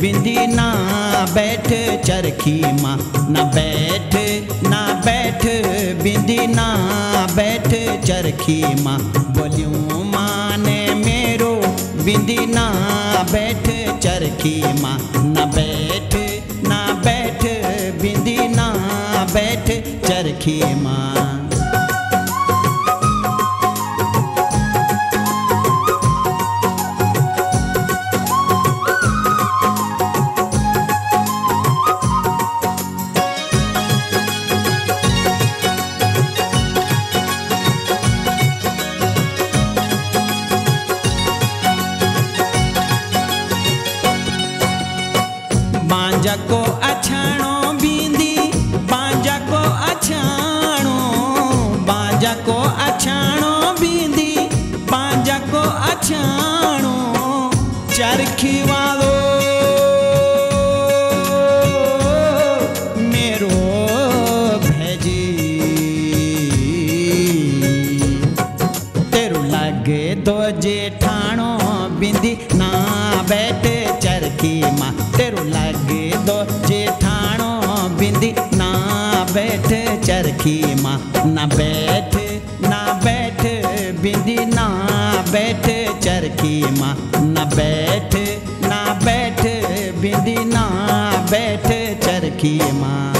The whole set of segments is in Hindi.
बिंदी ना बैठ चरखी माँ। ना बैठ ना बैठ, बिंदी ना बैठ चरखी माँ। बोलियूँ माने मेरो, बिंदी ना बैठ चरखी माँ। ना बैठ ना बैठ, बिंदी ना बैठ चरखी माँ। को अछाणो बींदी बांजा को अछाणो बांजा को अछाणो बींदी बांजा को अछाणो, चरखी वालो। मेरो बैठ चरखी माँ, ना बैठ ना बैठ बिंदी, ना बैठ चरखी माँ, ना बैठ ना बैठ बिंदी, ना बैठ चरखी माँ।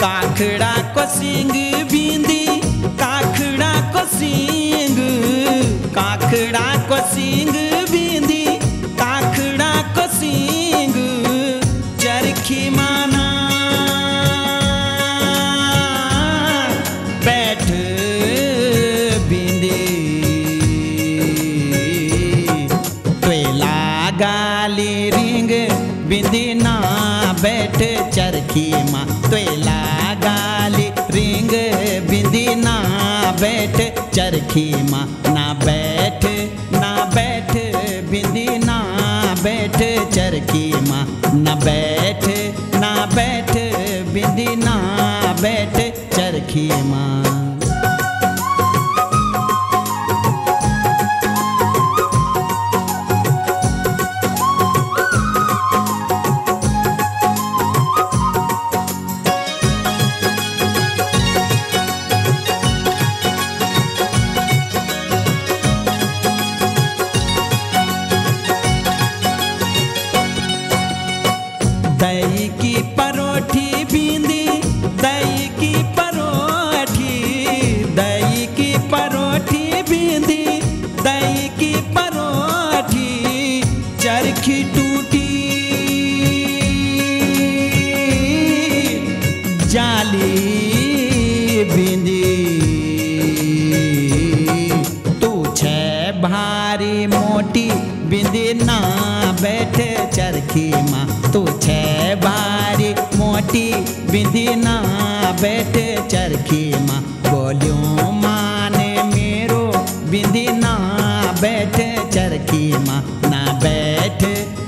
काखड़ा को सिंग बिंदी, काखड़ा को सिंग, काखड़ा को सिंग बिंदी, काखड़ा को सिंग, चरखी माना। बैठ बिंदी। त्वेला गाली रिंग, बिंदी ना बैठ चरखी माँ, त्वेला गाली, रिंग बिंदी, ना बैठ चरखी माँ, ना बैठ ना बैठ बिंदी, ना बैठ चरखी माँ, ना बैठ ना बैठ बिंदी, ना बैठ चरखी माँ। बिंदी। तू छे भारी मोटी बिंदी ना बैठ चरखी माँ। तू छे भारी मोटी बिंदी ना बैठ चरखी माँ। बोलियो माने मेरो बिंदी ना बैठ चरखी माँ। ना बैठ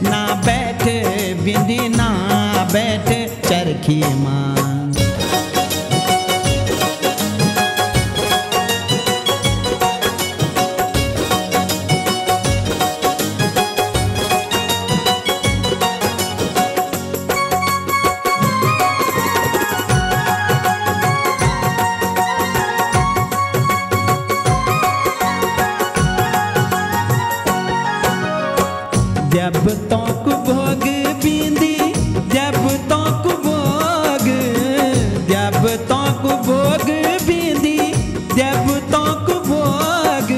ना बैठ बिंदी ना बैठ चरखी माँ। जब तक भोग बिंदी जब तक भोग, जब तक भोग बिंदी जब तक भोग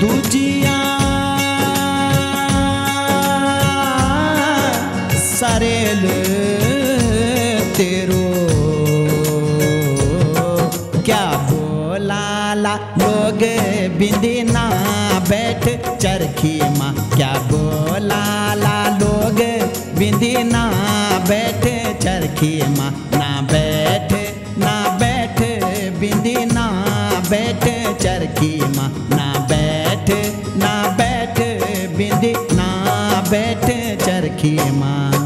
दूजिया सरेल तेरो। क्या बोलाला लोग बिंदी ना बैठ चरखी माँ, क्या चरखी माँ, ना बैठ ना बैठ, बिंदी, ना बैठ, चरखी माँ, ना बैठ ना बैठ, बिंदी, ना बैठ, चरखी माँ।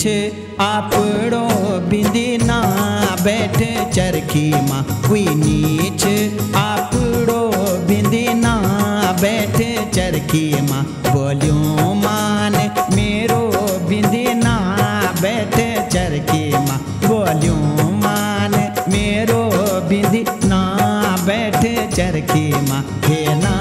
नीच आपड़ो बिंदी ना बैठ चरखी माँ कोई नीच। आपड़ो बिंदी ना बैठ चरखी माँ, बोलियो मान, मेरो बिंदी ना बैठ चरखी माँ, बोलियो मान, मेरो बिंदी ना बैठ चरखी माँ, हे ना